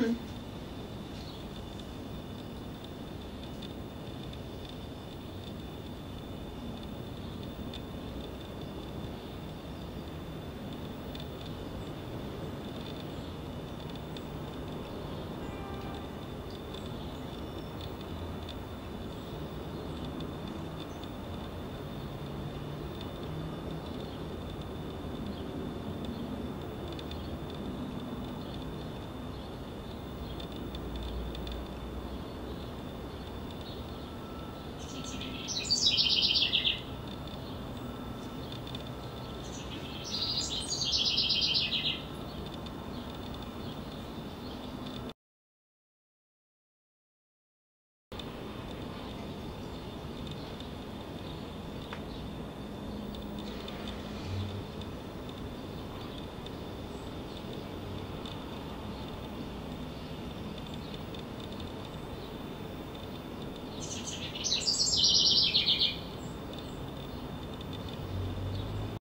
Hmm.